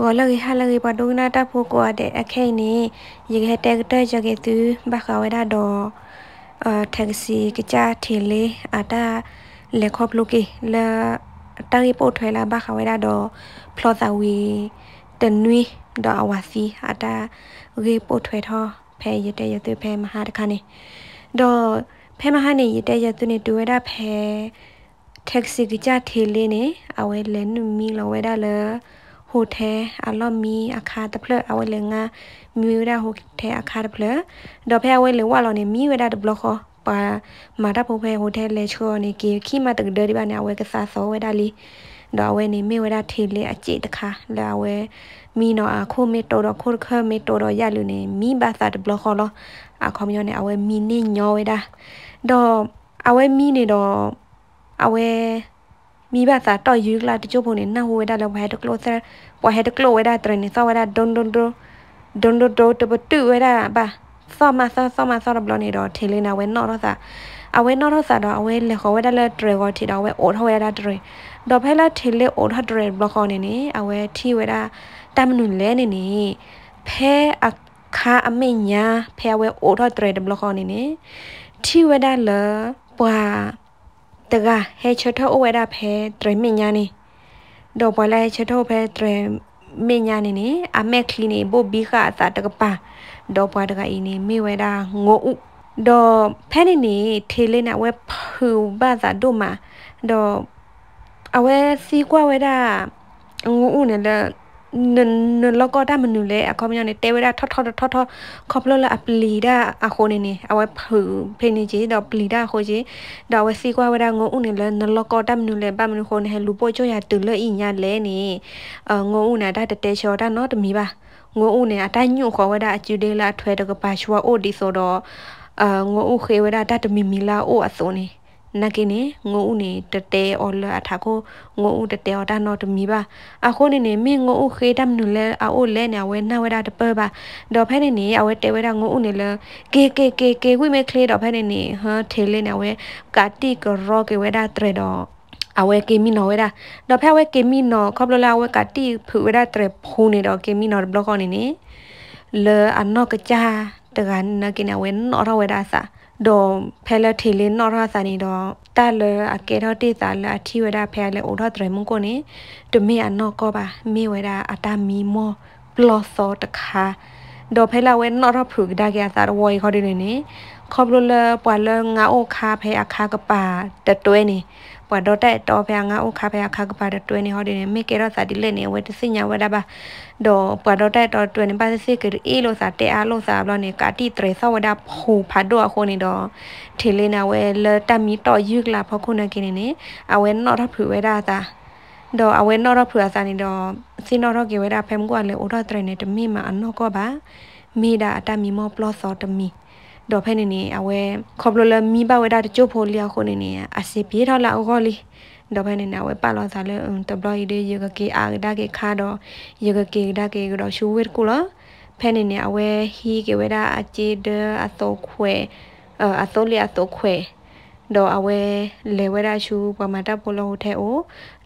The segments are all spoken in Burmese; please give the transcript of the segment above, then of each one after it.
ဝလရဟလရပဒုနာတာဖိုကွာတဲ့အခဲနေရေခဲတက်တဲ့ကြကေသူဘခဝဒါတော့အထက်စီကကြထီလေအတာလေခေါပလုကေလာတာရီပို့ထွဲလာဘခဝဒါတော့ဖလော်သာဝီတနွီတော့အဝစီအတာရေပို့ထွဲထောဖဲရတဲ့ရသူဖဲမဟာတခါနေတော့ဖဲမဟာနေရတဲ့ရသူနေတူဝဲတာဖဲ taxi ကကြထီလေနေအဝဲလဲနုမီလဝဲတာလား โหแทอะลอมีอาคาตะเพลอะเวเลงามีเวดาโหแทอาคาตะเพลดอเพอเวเลวะลอนี่มีเวดาตะบลอคอปามาตะโพเพโหแทเลชัวนี่กีขี้มาตึกเดอดิบานะเวกะซาซอเวดาลีดอเวนี่มีเวดาเทเลอะจิตะคาลาเวมีเนาะอะโคเมโตดอโคเคเมโตดอยะลุนี่มีบาซาตะบลอคอลออะคอมยอนี่อะเวมีนี่ญอเวดาดออะเวมีนี่ดออะเว บสาต่อยุกลาที่จูพวกนี้น่าหัวได้แล้วแพ้ตะกลัวซะว่าให้ตะกลัวไว้ได้ตรนี่ซ้อไว้ได้ดนดนดนดนดนดนตะบตื้อไว้ได้ป่ะซ้อมาซ้อซ้อมาซ้อรับบลอนี่ดอเทเลนาเว้นนอรสะเอาไว้นอรสะดอเอาไว้เลยเขาไว้ได้เลยเตรก็ที่ดอไว้โอทไว้ได้เตรดอเพลาเทเลโอทเตรบล็อกนี่นี่เอาไว้ที่ไว้ได้ตามนุนเลนี่นี่แพ้อาคาอเมญาแพ้ไว้โอทเตรบล็อกนี่นี่ที่ไว้ได้เลยป่า တကဟဲချထောအဝဲတာဖဲဒရမညာနေဒေါ်ပလိုက်ချထောဖဲဒရမညာနေနေအမက်ခလီနေဘိုဘီခအသာတကပါဒေါ်ပွားတကအင်းနေမိဝဲတာငိုဥဒေါ်ဖဲနေနေထေလေးနဲ့ဝဲဖူဘာသာဒိုမာဒေါ်အဝဲစီကွာဝဲတာငိုဥနေလဲ နနလောကတာမနူလေအခေါမညနေတဲဝဲတာထော့ထော့ထော့ထော့ခေါပလလအပလီဒါအခုနေနေအဝဲဖူဖေနေကြီးတော့ပလီဒါခိုကြီးတော့ဝဲစီကွာဝဲတာငုံဦးနေလဲနလောကတာမနူလေပမနူခိုနေလူပို့ချရတူလေအညာလဲနေအငုံဦးနေတာတတဲချောတာနော်တမီပါငုံဦးနေအတိုင်းညွခေါ်ဝဲတာအကျူဒေးလာထွဲတကပါချွာအိုဒီဆိုတော့အငုံဦးခေဝဲတာတတမီမီလာအိုအစုံနေ နကိနေငိုဦးနေတတဲအော်လာအထာကိုငိုဦးတတဲအော်တာနော်တမီပါအခုနေနေမင်းငိုဦးခေတမ်နူလဲအိုလဲနေဝဲနာဝဲတာတပပါဒေါ်ဖဲနေနေအဝဲတဲဝဲတာငိုဦးနေလဲကေကေကေကေဝိမဲခလေဒေါ်ဖဲနေနေဟာထေလေးနေဝဲကာတိကရောကေဝဲတာတရတော့အဝဲကေမီနော်ဝဲတာတော့ဖဲဝဲကေမီနော်ခေါပလလာဝဲကတိဖူဝဲတာတရဖူနေတော့ကေမီနော်ဘလော့ကောနေနေလေအနော့ကကြတကန်နကိနဝဲနော်ရဝဲတာစာ ဒေါ်ဖဲလထေလင်းနော်ရစာနေတော့တာလအကေတော့တေတာလအထီဝဒဖဲလေအိုတော့တရမုန်ကိုနေတမေအနော်ကောပါမေဝဒအတာမီမောပလော့စောတခါဒေါ်ဖဲလာဝဲနော်ရဖူဒါကရစာဝေခေါ်တယ်နေ ခေါပလလပွာလငါအိုခါဖဲအခါကပါတတွဲနေပွာတော့တဲ့တော့ဖဲငါအိုခါဖဲအခါကပါတတွဲနေဟောတယ်မေကေတော့စာဒီလက်နေဝဲတစညာဝဲတာပါဒေါ်ပွာတော့တဲ့တော့တွဲနေပါစစ်ကအေးလို့စာတဲအားလို့စာဘလို့နေကာတိတရေဆောဝဒဖူဖာတော့ခုနေတော့ထေလေးနာဝဲလတမီတော့ယူကလာဖခုနေကိနေနေအဝဲနော်ထဖူဝဲတာသာတော့အဝဲနော်ထဖူအစာနေတော့စီနော်တော့ကေဝဲတာဖဲမကွာလေအိုတော့တရေနေတမိမအနော်ကောပါမိတာအတမီမောပလော့စောတမီ ဒေါ်ဖဲနေနေအဝဲခေါပလလမီဘဝဲတာချို့ဖိုလျောခုနေနေအစီပြေထောက်လာအောလီဒေါ်ဖဲနေနေအဝဲပါလောစားလေတဘလီဒေယကကေအာဒါကေခါတော့ယကကေဒါကေတော့ရှူဝဲကူလားဖဲနေနေအဝဲဟီကေဝဲတာအချေဒအသောခွဲအသောလျအသောခွဲတော့အဝဲလေဝဲတာရှူပမာတာပိုလိုထဲအို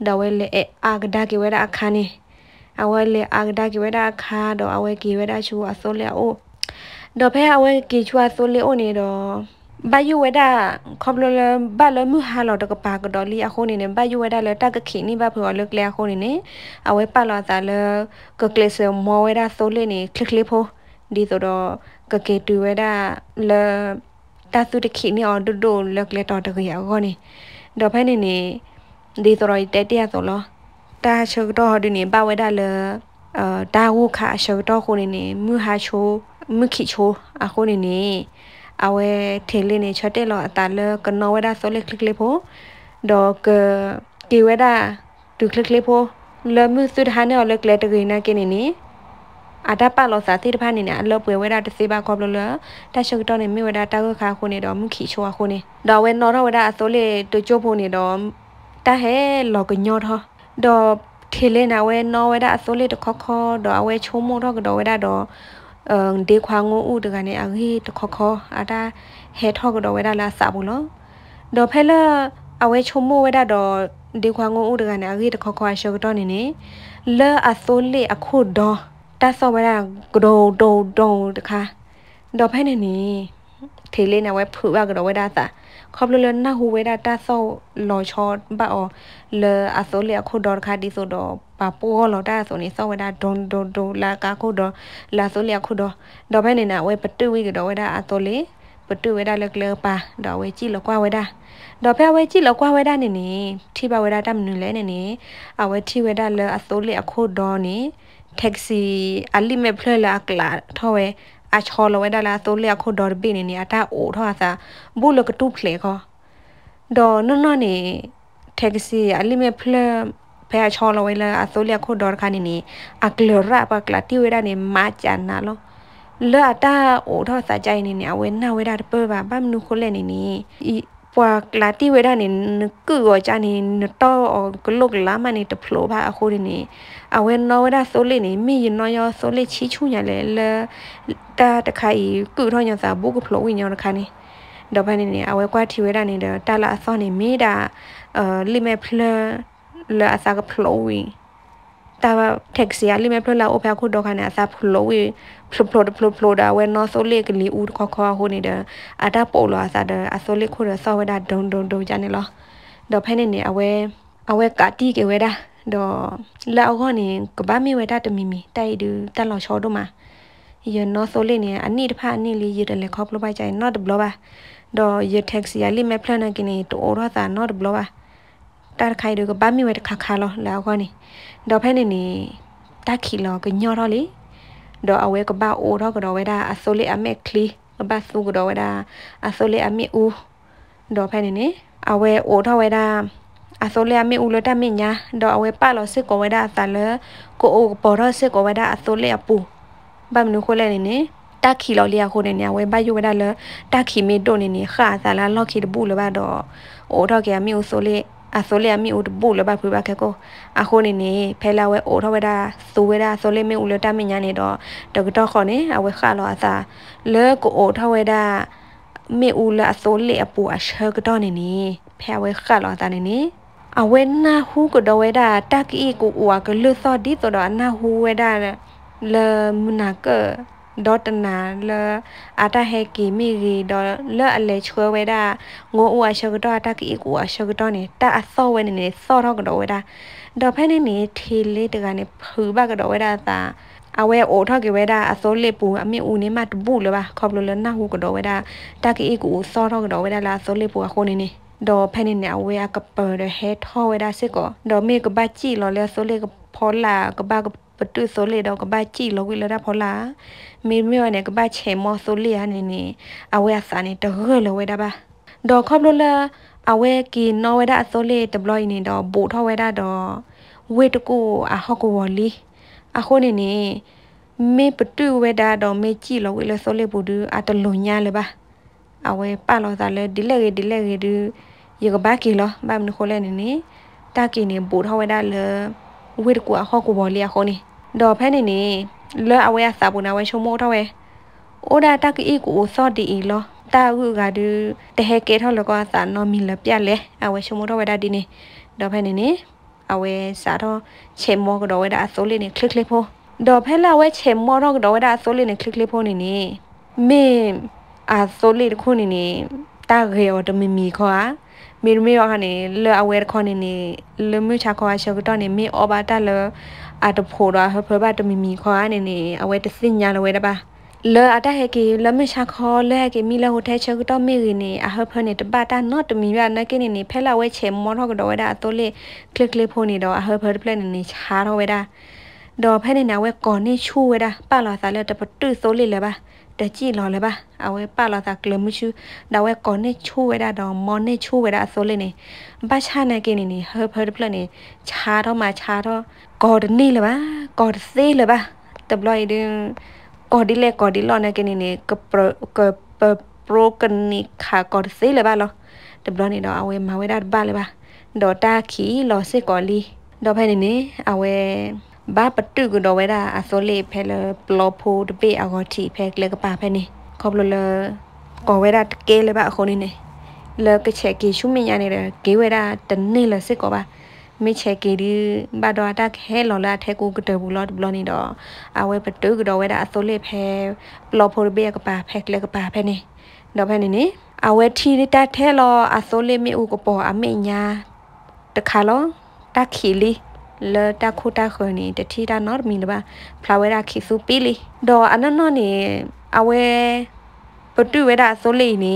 ဒါဝဲလေအာဂဒါကေဝဲတာအခါနေအဝဲလေအာဂဒါကေဝဲတာအခါတော့အဝဲကေဝဲတာရှူအသောလျအို တော့ဖဲအဝဲကေချွာဆိုလေအိုနေတော့ဘယဝဒခေါပလလဘလမှုဟာလောတကပါကတော့လီအခုနေနေဘယဝဒလတကခိနိဘဖောလကလေအခုနေနေအဝဲပလာတာလကကလေဆမောဝဒဆိုလေနေခလခလဖိုဒီဆိုတော့ကကေတူဝဒလတသုတခိနိအော်ဒဒိုလကလေတော်တကရအခုနေတော့ဖဲနေနေဒီဆိုတော့တဲတဲဆိုလောတာချုပ်တော့ဒီနေဘဝဒလအာတာဝခအချုပ်တော့ခုနေနေမြဟာချို มึกขี้โชอะคนนี่เอาไว้เทเลนี่ช็อตเตลอตาเลกันนอไว้ได้โซเลคลิกเลยโพดอกเกกีไว้ได้ดูคลิกเลยโพเลมึกสุดท้ายเนี่ยเลิกเลยตะกีนะเกนี่นี่อาตาปาลอสาธิตพานี่เนี่ยเลิกเปไว้ได้ตะซีบาครอบเลยแต่ชกตอนนี้ไม่ไว้ได้ตาก็คาคนนี่ดอกมึกขี้โชอะคนนี่ดอกเว้นนอเราไว้ได้โซเลตัวโจโพนี่ดอกตาเฮหลอกกันยอดฮะดอกเทเลนะเว้นนอไว้ได้โซเลตะคอคอดอกเอาไว้ชมโมดอกดอกไว้ได้ดอก အဝဲချုံမိုးဝဲတာတော့ဒီခွာငုံဥတကနေအကြီးတခေါခွာရှောက်တော့နေနေလဲအစိုးလေအခုတော့တဆောဝဲတာဂဒိုဒိုဒုံတခါတော့ဖဲနေနေထေလေးနဝဲဖူဘကတော့ဝဲတာသာခေါပလလနာဟူဝဲတာတဆောလောချောဘာအောလဲအစိုးလေအခုတော့ခါဒီဆိုတော့ ပါပိုးလောတာဆိုနေဆောဝဒါဒွန်ဒွန်ဒွန်လာကာခုဒလာဆိုလျခုဒတော့ဘဲနေနာဝဲပတူဝီကတော့ဝဲဒါအတော်လေပတူဝဲဒါလကလပါတော့ဝဲကြည့်လကွာဝဲဒါတော့ဖဲဝဲကြည့်လကွာဝဲဒါနေနေထိပါဝဲဒါတမနူလဲနေနေအဝဲထိဝဲဒါလအစိုးလေအခုတော့နေ taxi အလိမဲ့ဖလဲလာကလာထောဝဲအချောလဝဲဒါလာဆိုလေအခုတော့ဘင်းနေနေအတာအိုထောအစာဘူးလကတူဖလဲခေါ်တော့နော်နော်နေ taxi အလိမဲ့ဖလဲ ဖဲချောလဝဲလာအစိုးလခုဒေါ်ခါနီနီအကလရပကလာတီဝဲရနေမာချန်နာလောလောတာအိုထောစာကြိုင်နေနေအဝဲနာဝဲတာပပပမနုခိုလဲနေနီဤပွာကလာတီဝဲတာနေကုရောချာနေတော့ဂလုကလာမနေတဖလိုပါအခုနေအဝဲနော်ဝဲတာစိုးလိနေမိရနော်ရောစိုးလိချီချူညာလဲလတာတခိုင်ကုထောညာစာဘုကဖလိုဝိညာတခိုင်နေတော့ဘယ်နေနေအဝဲကွာထီဝဲတာနေတာလာအစောနေမိတာအဲလိမဲဖလ လာအစာကဖလိုဝီတာဘာတက်စီအလီမေဖလိုလာအိုဖာခုဒိုခနာအစာဖလိုဝီဖလိုဖလိုဖလိုဖလိုဒါဝဲနော်ဆိုလေကလီဦးခေါခေါဟိုနေတယ်အတာပိုလာအစာတယ်အဆိုလေခုရဆောဝဲဒါဒုံဒုံဒုံကြနေလောတော့ဖဲနေနေအဝဲအဝဲကတိကေဝဲဒါတော့လာအောခေါနေကဘာမီဝဲတာတမီမီတိုက်ဒူတက်လောက်ချောတို့မှာယနော်ဆိုလေနေအနိတဖအနိလေးရတယ်လေခေါပလိုပိုက်ကြရင် not the blow ပါတော့ယ taxi ရလိမဲ့ဖလန်နေကိနေတိုးရတာ not the blow ပါ တာခိုင်ဒူကဘာမီဝဲတခါခါလောလောက်ခေါနေတော့ဖဲနေနေတက်ခီလောကညောတော့လေတော့အဝဲကဘာအိုတော့ကတော့ဝဲတာအစိုးလေးအမက်ကလီကဘာစုကတော့ဝဲတာအစိုးလေးအမေဦးတော့ဖဲနေနေအဝဲအိုတော့ဝဲတာအစိုးလေအမေဦးလတမညာတော့အဝဲပါလို့စစ်ကိုဝဒတာလကိုအိုပေါ်ရစစ်ကိုဝဒအစိုးလေအပူဘာမနုခိုလဲနေနေတခီလော်လျာခိုနေနေဝဲဘယဝဒလတခီမီတိုနေနေခါသာလာလော်ခီတဘူးလဘတော့အိုတော့ကမေဦးဆိုလေ အစိုးလေအမေဦးတဘူးလဘဖွေးပါခဲကိုအခုနေနေဖဲလာဝဲအိုတော့ဝဒသိုးဝဒဆိုလေမေဦးလတမညာနေတော့တကတော့ခေါနေအဝဲခါလောအသာလဲကိုအိုတော့ဝဒမေဦးလအစိုးလေအပူအရှကတော့နေနေဖဲဝဲခါလောတာနေနေအဝဲနာဟုကဒဝဲဒါတကီကိုဝါကလွသောဒီတော့အနာဟုဝဲဒါလေမနာက ဒေါ်တနာလအတာဟေကီမီရီဒေါ်လအလေချွဲဝဲတာငိုအူအရှောက်တော့တကီကူအရှောက်တော့နေတာအစောဝဲနေနေစောတော့ကတော့ဝဲတာဒေါ်ဖဲနေနေထီလေးတကနေဖူပါကတော့ဝဲတာသာအဝဲအိုထောက်ကဝဲတာအစိုးလက်ပူအမြင့်ဦးနေမှတပူလပါခေါပလလနာဟုကတော့ဝဲတာတကီကူစောတော့ကတော့ဝဲတာလာစိုးလက်ပူအခုနေနေတော့ဖဲနေနေအဝဲကပယ်ဟဲထောဝဲတာစစ်ကောဒေါ်မေကဘာချီလော်လဲစိုးလက်ကဖော်လာကဘာက าจีลอเลโซเลกพอลากบากปตุโซเลดอกบาจีลวิลดาพอลามีเมียเนี่ยกบาเชมอโซเลอันนี่อเวสานี่ตะเฮลเวดาบาดอครอบลละအဝဲကီနော်ဝဲဒါအစိုးလေးဒပလော့နေတော့ဘူထောဝဲဒါတော့ဝေတကူအဟော့ကိုဝလီအခုနေနေမေပတူဝဲဒါတော့မေကြည့်လို့ဝဲလစိုးလေးဘူဒူအတလုံညာလေပါအဝဲပါလို့သာလေဒီလေဒီလေဒီยกบ้ากี่เหรอบ้านมันคนเล่นนี่ ဝေတကူအဟောကူဘောလီယခိုနီဒေါ်ဖဲနေနေလဲအဝဲအစာပူနာဝဲရှုံမိုးတော့ဝဲအိုဒါတက်ကအီကိုဆော့ဒီအီလောတာဟုကတူတဟဲကဲထောလကောစာနော်မီလပြက်လဲအဝဲရှုံမိုးတော့ဝဲဒါဒီနေဒေါ်ဖဲနေနေအဝဲစာတော့ချေမောကတော့ဝဲဒါအစိုးလေးနေ click click ဖို့ဒေါ်ဖဲလာဝဲချေမောတော့ကတော့ဝဲဒါအစိုးလေးနေ click click ဖို့နေနေမင်းအစိုးလေးတစ်ခုနေနေတာရေော်တမီမီခေါ် มีมีว่าคันนี้เลอเวรคอนี่นี่เลมือชาคอชกตอนนี้มีออบาตาเลออาตโพดาเพิ่นบาตมีมีคอนี่นี่เอาไว้ตะสิญญาเลเวดาบาเลออาตาเฮกีเลมือชาคอเลเฮกีมีเลอโฮเทชกตอมีนี่อาเพิ่นนี่ตบาตานอตมีว่านะกินี่นี่เพลาไว้เชมมอนฮอกดอเวดาอโตเลคลิกเลโพนี่ดออาเพิ่นเพลนี่นี่ชาเวดาดอเพนี่นะเวก่อนนี่ชูเวดาป้าลอซาเลตปตุโซเลเลบา တကြည့်လော်လေပါအဝဲပါလာတာကလမချူဒါဝဲကောနေချိုးဝဲတာတော့မော်နေချိုးဝဲတာဆိုလေနေဘာချနာကိနေနေဟဖဒပလနေခြာတော့မှခြာတော့ကော်ဒနီလေပါကော်ဒသေးလေပါတဘလိုက်ဒင်ကော်ဒီလေကော်ဒီလောနေကိနေနေကပကပပရိုကနီခါကော်ဒသေးလေပါလောတဘလနေတော့အဝဲမဝဲတာပါလေပါဒေါ်တာခီလောစစ်ကော်လီဒေါ်ဖဲနေနေအဝဲ ဘာပတုကတော့ဝဲတာအစိုးလေးဖဲလပလောဖိုတပေအကောတီဖဲကလကပါဖဲနေခေါပလလကောဝဲတာတကဲလေပါအခုနေနေလကချက်ကီရှုမညာနေတယ်ဂေဝဲတာတနေ့လစစ်ကောပါမေချေကီဒီဘာဒတာခဲလော်လာထဲကိုကတဘူးလော်ဘလော်နေတော့အဝဲပတူကတော့ဝဲတာအစိုးလေးဖဲပလော်ဖိုဘေကပါဖဲကလကပါဖဲနေတော့ဖဲနေနေအဝဲထီတာထဲလော်အစိုးလေးမေဥကပေါ်အမေညာတခါလောတခီလီ လတခုတာခွနီတတီတာနော်မီလပါဖလာဝဲတာခိစုပီလီတော့အနနော်နေအဝဲပတူဝဲတာဆိုလေးနေ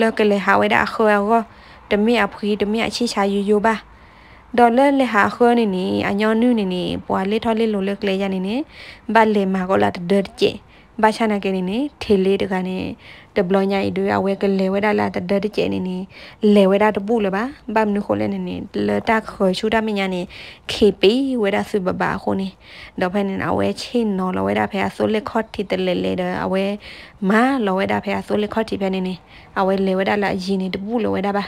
လကလေဟာဝဲတာခေါ်ရောတမီအဖွေတမီအချိချာယူယူပါဒေါ်လာလေဟာခေါ်နေနေအညောနုနေနေပွာလေးထော်လေးလိုလက်ကလေးရနေနေဘတ်လေမာကောလာတဒတ်ကျဘာချနာကနေနေထေလေးတကနေ တဘလညာဤတွေအဝဲကလေဝဲဒါလာတဒတ်ကျနေနေလေဝဲဒါတပူလပါဘမ်နုခိုလဲနေနေလတာခေါ်ရှူတာမညာနေခေပီဝဲဒါစုဘဘာခိုနေတော့ဖဲနေအဝဲချင်းနော်လဝဲဒါဖဲဆိုလက်ခော့တီတလေလေအဝဲမာလဝဲဒါဖဲဆိုလက်ခော့တီဖဲနေနေအဝဲလေဝဲဒါလာယင်းနေတပူလဝဲဒါပါ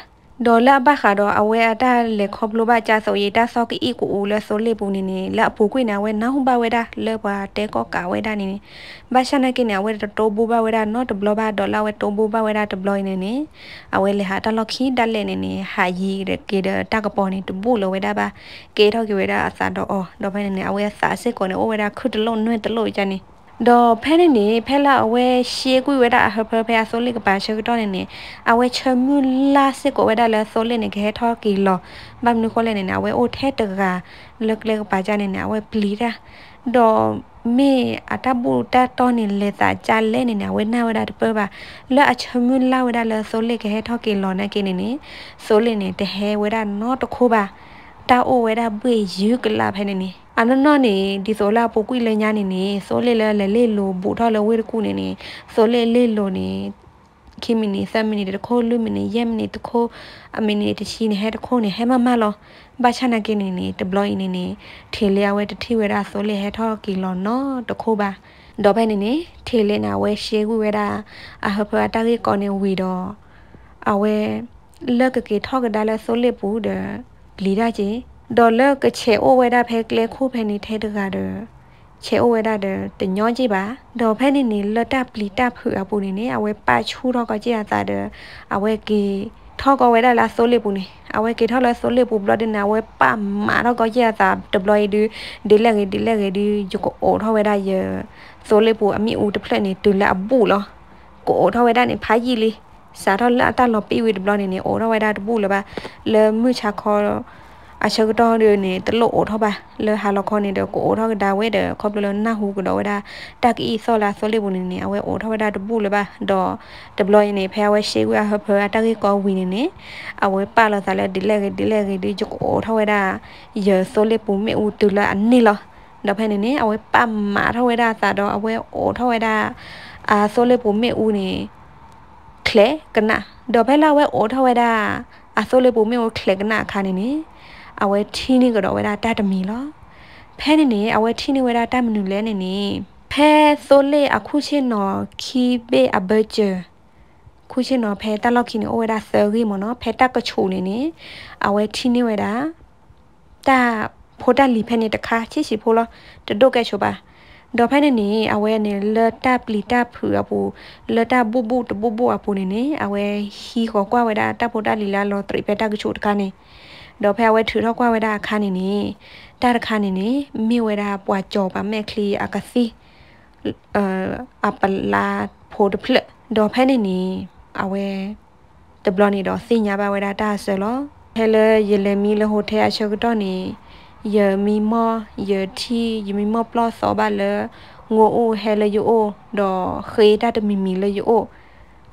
ဒေါ်လာဘခါတော့အဝဲအတာလေခေါပလိုဘကြဆိုရီတာဆော့ကီကိုလဲဆိုလေပူနေနေလက်အပူကွိနာဝဲနောင်ဘဝဲတာလဲပါတဲကောကဝဲတာနေနေဘာရှနာကိနေဝဲတိုဘူဘဝဲတာနော်တဘလဘဒေါ်လာဝဲတိုဘူဘဝဲတာတဘလနေနေအဝဲလေဟာတလောက်ခီတက်လေနေနေဟာယီတဲ့ကေတတကပေါ်နေတဘူလဝဲတာပါကေထောက်ကေဝဲတာအစာတော့အော်တော့ဖဲနေနေအဝဲစာစစ်ကိုနေဝဲတာခုတလုံးနှွဲ့တလို့ကြနေ ဒေါ်ဖဲနေနေဖဲလာအဝဲရှေးကွေဝဲတာအဟဖဖဲဆိုလိကပါရှေကတော့နေနေအဝဲချမူလာစစ်ကိုဝဲတာလဲဆိုလိနေခဲထောကီလောဘမ်နုခိုလဲနေနေအဝဲအိုထဲတကလက်လက်ပါကြနေနေအဝဲပလီတာဒေါ်မေအတဘူတာတော်နေလေတာကြလဲနေနေဝဲနာဝဲတာတပပါလဲအချမူလာဝဲတာလဲဆိုလိခဲထောကီလောနေကိနေနေဆိုလိနေတဟဲဝဲတာနော်တခိုးပါ တာအိုဝဲတာဘွေယူကလာဖဲနေနေအနနနေဒီဆိုလာပိုကွိလေညာနေနေဆိုလေလေလေလိုဘူထော်လေဝေကူနေနေဆိုလေလေလိုနေခိမီနီဆမ်မီနီတခိုလူမီနီယမ်နီတခိုအမီနီတချီနေဟဲတခိုနေဟဲမမလောဘာချနာကိနေနေတဘလော့နေနေထေလျာဝဲတတိဝဲတာဆိုလေဟဲထော်ကီလောနော်တခိုပါတော့ဘဲနေနေထေလနာဝဲရှေကူဝဲတာအဟဖတာကေကောနေဝီတော့အဝဲလက်ကကေထောက်ကဒါလဲဆိုလေပူတဲ့ လီဒါချင်းဒေါ်လာကချေအိုဝဲတာဖဲကလေခုဖဲနေထဲတကားတဲ့ချေအိုဝဲတာတဲ့တညောကြည့်ပါဒေါ်ဖဲနေနေလတ်တပလီတဖူအပူနေနေအဝဲပါချူတော့ကကြည့်ရတာတဲ့အဝဲကေထောက်ကဝဲတာလာဆိုလေပူနေအဝဲကေထောက်လာဆိုလေပူဘလဒနာဝဲပါမာတော့ကကြည့်ရတာဒပလိုင်ဒီဒီလက်ကေဒီလက်ကေဒီဂျကိုအိုထောက်ဝဲတာရဆိုလေပူအမိဦးတဖလက်နေတူလာဘူးလောကိုအိုထောက်ဝဲတာနေဖားကြီးလေး စားတော့လာတလောပြီးဝီဒဘလနေနေအိုထောက်ဝဲတာတဘူးလပါလဲမှုချခေါ်အချက်တော်ရနေတလို့အိုထောပါလေဟာလခေါနေတော့ကိုအိုထောကဒါဝဲတဲ့ခေါပလနာဟူကတော့ဝဲတာတက်အီဆောလာဆိုလေးဘူးနေအဝဲအိုထောဝဲတာတပူလေပါတော့ဒပလော့နေဖဲဝဲရှေဝဲဟဖတက်ကြီးကောဝီနေနေအဝဲပါလာစားလေဒီလက်ဒီလက်ဒီဂျကိုအိုထောဝဲတာရဆိုလေးပူမေဦးတူလာအနေလောတော့ဖဲနေနေအဝဲပမာထောဝဲတာစားတော့အဝဲအိုထောဝဲတာအာဆိုလေးပူမေဦးနေคล ကနာတော့ဖဲလာဝဲအိုထောဝဲတာအဆိုလေးပူမေဦးคลကနာခါနေနေအဝဲထီနေကတော့ဝဲတာတတမီလောဖဲနေနေအဝဲထီနေဝဲတာတမနူလဲနေနေဖဲဆိုလေအခုချင်းနော်ခီဘေအဘချာခုချင်းနော်ဖဲတက်လောက်ခီနေဝဲတာဆယ်ရီမနော်ဖဲတက်ကချိုနေနေအဝဲထီနေဝဲတာတာဖိုတာလီဖဲနေတခါချစ်စီဖိုလောတဒုတ်ကဲချိုပါ ဒေါ်ဖဲနေနေအဝဲနေလတပ်လီတပ်ဖူအပူလတပ်ဘူဘူတဘူဘူအပူနေနေအဝဲဟီခေါ်ကွာဝဲတာတပ်ဖိုတာလီလာလောတရိဖဲတက်ကချိုတခါနေဒေါ်ဖဲဝဲထူထောက်ကွာဝဲတာခါနေနေတာတခါနေနေမိဝဲတာပွားကြော်ပါမဲ့ခလီအကစီအာအပလာဖိုဒဖလဒေါ်ဖဲနေနေအဝဲတဘလနေတော့စညာပါဝဲတာတာဆယ်လောဟဲလေရလေမီလဟိုထဲအချက်တော့နေ ယမီမယတီယမီမပလဆောပါလေငိုအိုဟဲလေယိုဒေါ်ခေတာတမီမီလေယို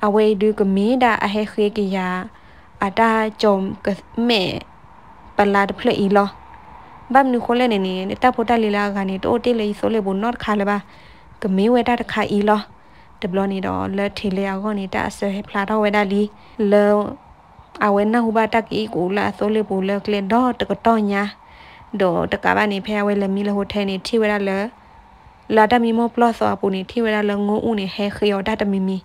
အဝဲဒုကမီဒါအဟဲခေကရအတာကြုံကမဲပလာတဖလက်ဤလောဘမ်နုခိုလဲနေနေတဖို့တလီလာကနေတိုတေးလေဆိုလေဘုနော့ခါလပါကမေဝဲတာတခါဤလောတဘလနေတော့လက်ထေလျာကောနေတာအဆဲဖလာတော့ဝဲတာလီလောအဝဲနာဟူပါတကီကိုလာဆိုလေဘူလကလေတော့တကတော့ညာ တော့တကဘာနေဖဲဝဲလမီလဟိုထဲနေထိဝဲတာလဲလာတမီမောပလော့ဆောပူနေထိဝဲတာလဲငိုဦးနေဟဲခယောတတမီမီ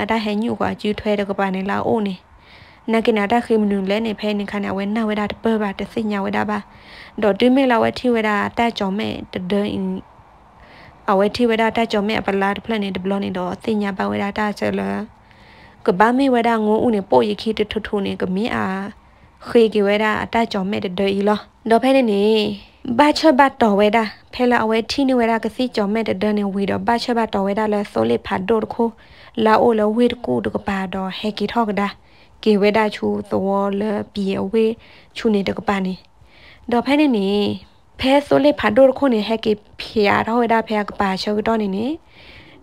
အတာဟဲညူကွာကျူးထွဲတကပါနေလာအိုးနေနကနာတာခိမနုလဲနေဖဲနေခနာဝဲနာဝဲတာတပပါတစိညာဝဲတာပါဒေါ်တွမေလာဝဲထိဝဲတာတကြော်မဲ့တဒင်းအဝဲထိဝဲတာတကြော်မဲ့ပလာတဖလက်နေဒဘလနေတော့စိညာပါဝဲတာတဆလကဘာမေဝဲတာငိုဦးနေပို့ရခိတထထနေကမင်းအားခေကေဝဲတာအတကြော်မဲ့တဒီလော ဒေါ်ဖဲနေနေဘာချဘတ်တော်ဝဲတာဖဲလာအဝဲထီနေဝဲတာကစီကြော်မဲ့တဲ့နေဝီတော့ဘာချဘတ်တော်ဝဲတာလဲဆိုလေဖာဒိုခိုလာအိုလဝီကူဒကပါတော့ဟဲကီထောက်ကဒါကေဝဲတာချူသောလပြေအဝဲချူနေတကပါနေဒေါ်ဖဲနေနေဖဲဆိုလေဖာဒိုခိုနေဟဲကီဖီယာတော့ဝဲတာဖဲကပါချောတော့နေနေ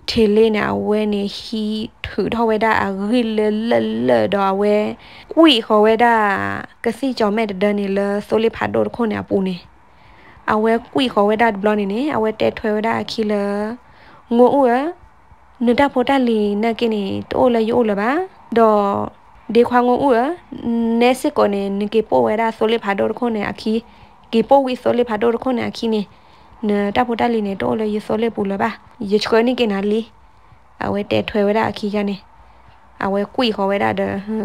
ထေလေးနာဝဲနေဟီထူတော့ဝဲတာအဂီလလလတော့ဝဲကွီခေါ်ဝဲတာကစီကြော်မဲ့တဲ့နေလဆိုလေဖာဒိုခိုနေပူနေအဝဲကွီခေါ်ဝဲတာဘလောနေနေအဝဲတဲထွဲဝဲတာအခီလငိုဦးနဒဖိုတာလီနကိနေတိုးလယိုလပါဒေါ်ဒေခွာငိုဦးနဲစစ်ကိုနေနကေပိုဝဲတာဆိုလေဖာဒိုခိုနေအခီကေပိုဝီဆိုလေဖာဒိုခိုနေအခီနေ နတာဖိုတာလီနေတိုးလယဆိုလေပူလပါယချခွနေကေနာလီအဝဲတဲထွဲဝဲတာအခီကနေအဝဲကွီခေါ်ဝဲတာဒ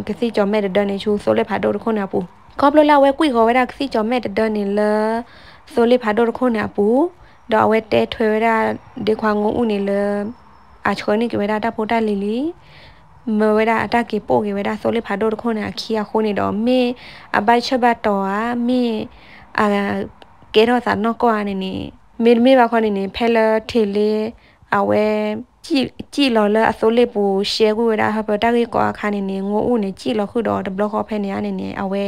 ကစီကြော်မဲ့ဒနေချူဆိုလေဖာဒိုခိုနေပူကောပလလာဝဲကွီခေါ်ဝဲတာကစီကြော်မဲ့ဒနေလဆိုလေဖာဒိုခိုနေပူဒေါ်ဝဲတဲထွဲဝဲတာဒေခွာငုံဦးနေလအချခွနေကေဝဲတာတဖိုတာလီလီမဝဲတာအတကေပို့ကေဝဲတာဆိုလေဖာဒိုခိုနေခီယာခိုနေတော့မေအဘိုက်ချဘတ်တော်အာမေအာကေရောသာနော့ကောအနေနေ မေမေဘာခွန်နေနေဖဲလာထေလေအဝဲကြည်ကြည်လော်လအစိုးလေးပူရှယ်ကိုရတာဟဘတာကေကွာခါနေနေငိုဦးနေကြည်လော်ခုတော့ဒဘလခေါ်ဖဲနေရနေနေအဝဲ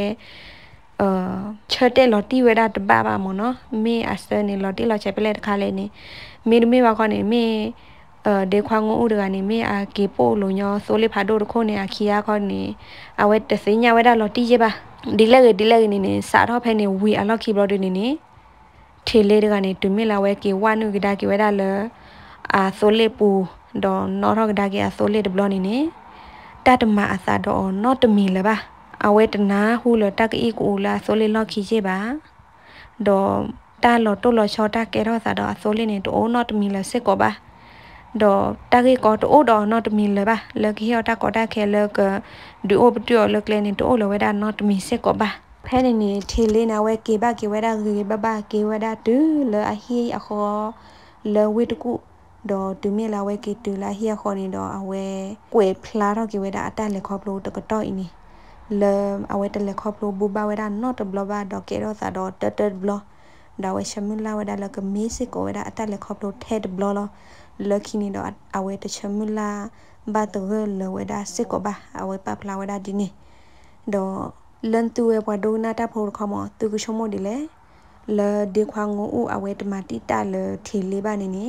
အာချက်တဲ့လော်တီဝဲတာတပပါမနော်မေအစနေလော်တီလော်ချက်ပလက်တခါလဲနေမေမေဘာခွန်နေမေအဒေခွန်ငိုဦးတကနေမေအကေပို့လုံညောစိုးလေးဖာတို့တခုနေအခီယာခေါ်နေအဝဲတစိညာဝဲတာလော်တီရပါဒီလက်ကဒီလက်နေနေစာတော့ဖဲနေဝီအလောက်ခီဘလော့တွေနေနေ ထေလေတကနေတူမီလာဝဲကေဝနုကဒါကေဝဒါလအာဆိုလေပူဒေါ်နော်ရကဒါကေအဆိုလေတဘလနီနေတတ်မအစာတော့နော့တမီလပါအဝဲတနာဟူလတက်ကအီကူလာဆိုလေလော့ခီချေပါဒေါ်တာလော်တိုလော်ချော်တာကေရောစာတော့အဆိုလေနေတိုးနော့တမီလစစ်ကောပါတော့တာကေကောတိုးတော့ not me လေပါလေကီဟောတာကောတာခဲလေကဒူအိုပတူလေကလနေတိုးလောဝဲဒါ not me စစ်ကောပါ ဖဲနေနေထေလေးနာဝဲကေဘကေဝဲဒါကေဘဘကေဝဲဒါတူလအဟီအခေါ်လဝိတကုတော့ဒူမီလာဝဲကေတူလာဟီအခေါ်နေတော့အဝဲကွယ်ဖလာတော့ကေဝဲဒါအတက်လက်ခေါ်ပလို့တကတော့အင်းနီလအဝဲတက်လက်ခေါ်ပလို့ဘူဘဝဲဒါနော့တဘလဘတော့ကေတော့သာတော့တတဘလဒါဝဲရှမလာဝဲဒါလကမေးစစ်ကိုဝဲဒါအတက်လက်ခေါ်ပလို့ထဲတဘလလလခင်းနေတော့အဝဲတချမလာဘတ်ရလဝဲဒါစစ်ကိုပါအဝဲပပလာဝဲဒါဒီနေတော့ လန်တူဝဲဘွားဒိုနာတာဖို့ခမသူကရှမဒီလေလဒေခွာငိုဦးအဝဲတမတိတလထေလေးပါနေနေ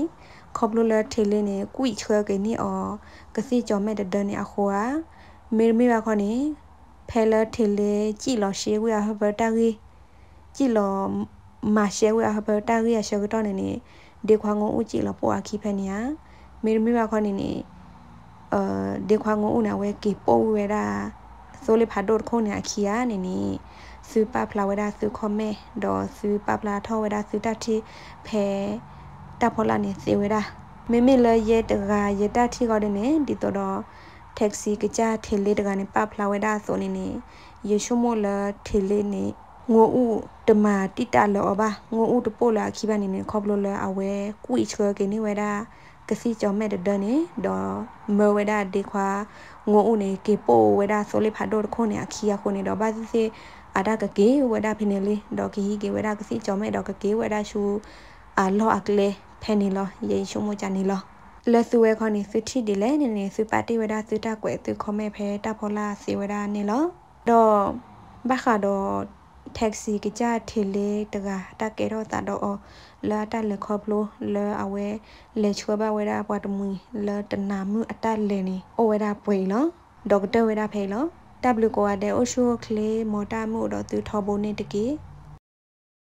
ခေါပလိုလထေလေးနေကွိချွဲကိနေအော်ကစီကြောမဲ့တဲ့နေအခွာမေမေပါခေါနေဖဲလထေလေးကြည်လောရှေးဝရဟဘတာကြီးကြည်လောမာရှေးဝရဟဘတာကြီးရရှေကတော့နေနေဒေခွာငုံဦးကြည့်လို့ပွားခိဖက်နေရမေမေမခေါနေနေအာဒေခွာငုံဦးနာဝဲကေပိုးဝဲတာ ဆိုလေဖာဒိုခုံနေအခီယာနေနေစူပါဖလာဝဲတာစူခမဲဒေါ်စူပါဖလာထောဝဲတာစူတတိဖဲတပ်ဖော်လာနေစေဝဲတာမေမေလရဲတကရတတိကောတဲ့နေဒီတော့တော့တက္ကစီကကြထေလေးတကနေပဖလာဝဲတာဆိုနေနေယေရှုမိုလထေလေးနေငိုဥတမာတိတလောဘာငိုဥတပိုလာခိဘနေနေခေါပလိုလာအဝဲကွိချွဲကိနေဝဲတာကစီကြောမဲ့တဲ့နေဒေါ်မဝဲတာဒီခွာ ငုံဦးနေကေပိုဝဲဒါဆိုလေဖာဒိုခွန်နေအခီယာခွန်နေတော့ဘာစီစီအဒါကကေဝဲဒါဖိနေလေဒေါ်ကီဟီကေဝဲဒါကစီကြောမဲဒေါ်ကကေဝဲဒါရှူအလောအကလေဖဲနေလောရေရှုံမကြနေလောလဆူဝဲခေါနေစွတီဒီလဲနေနေစွပါတီဝဲဒါစွတာကွယ်သူခမဲဖဲတဖောလာစီဝဲဒါနေလောတော့ဘခါတော့ taxi ကကြထေလေတကတကဲတော့တတော့ လာတလခေါပလိုလာအဝဲလေချွဲဘဝဲတာပွားတမူလာတနာမှုအတလေနေအဝဲတာပွေလောဒေါက်တာဝဲတာဖဲလော W ကိုအတဲ့ Osho Clay မော်တာမှုတော့သူထော်ပုံနေတကီ